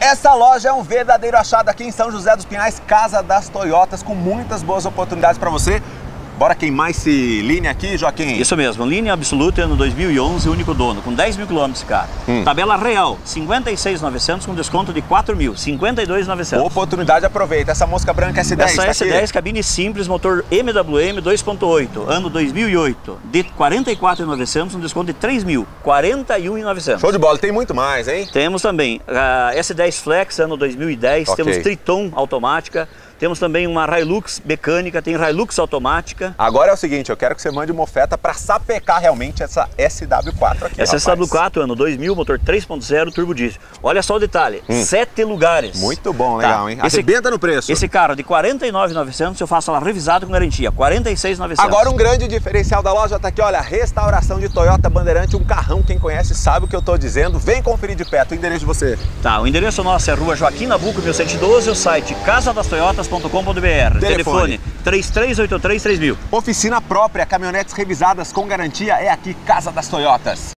Essa loja é um verdadeiro achado aqui em São José dos Pinhais, Casa das Toyotas, com muitas boas oportunidades para você. Bora queimar esse linha aqui, Joaquim? Isso mesmo, linha absoluta ano 2011, único dono, com 10 mil quilômetros, cara. Hum. Tabela real, 56,900 com desconto de 4 mil, 52,900. Oportunidade, aproveita. Essa mosca branca S10 Essa tá S10, aqui. cabine simples, motor MWM 2.8, ano 2008, de 44,900, um desconto de 3 mil, 41,900. Show de bola, tem muito mais, hein? Temos também a S10 Flex, ano 2010, okay. temos Triton automática, temos também uma Hilux mecânica, tem Hilux automática. Agora é o seguinte, eu quero que você mande uma oferta para sapecar realmente essa SW4 aqui, Essa rapaz. SW4, ano 2000, motor 3.0 turbo diesel. Olha só o detalhe, hum. sete lugares. Muito bom, legal, tá. hein? Esse, Arrebenta no preço. Esse carro de 49.900 eu faço ela revisado com garantia, 46.900. Agora um grande diferencial da loja tá aqui, olha, restauração de Toyota Bandeirante, um carrão, quem conhece sabe o que eu tô dizendo. Vem conferir de perto o endereço de você. Tá, o endereço nosso é Rua Joaquim Nabuco, 1112, o site Casa das Toyotas www.caminhonetes.com.br. Telefone 3383 3000. Oficina própria, caminhonetes revisadas com garantia é aqui Casa das Toyotas.